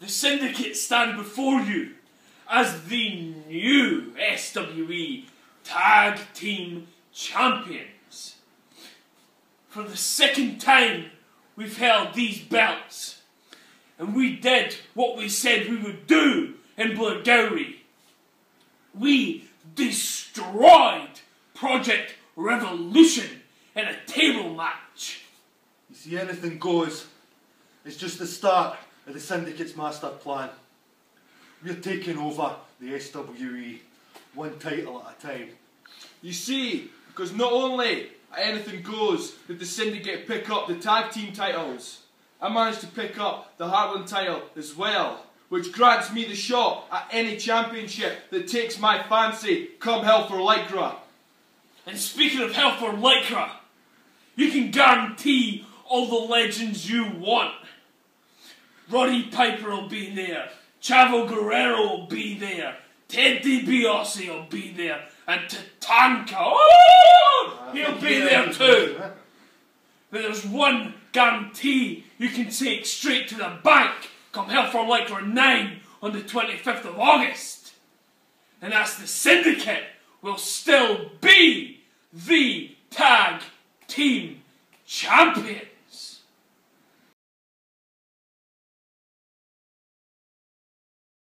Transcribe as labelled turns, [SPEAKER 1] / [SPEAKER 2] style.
[SPEAKER 1] the Syndicate stand before you as the new SWE Tag Team Champions. For the second time, we've held these belts, and we did what we said we would do in Blairgowrie. We destroyed Project Revolution in a table match.
[SPEAKER 2] You see, anything goes. It's just the start the Syndicate's master plan. We're taking over the SWE, one title at a time.
[SPEAKER 3] You see, because not only anything goes did the Syndicate pick up the tag team titles, I managed to pick up the Heartland title as well, which grants me the shot at any championship that takes my fancy come hell for Lycra.
[SPEAKER 1] And speaking of hell for Lycra, you can guarantee all the legends you want. Roddy Piper will be there. Chavo Guerrero will be there. Ted DiBiase will be there. And Tatanka, oh, he'll be there too. But there's one guarantee you can take straight to the bank come hell for Lycra 9 on the 25th of August. And that's the Syndicate will still be the tag team champion.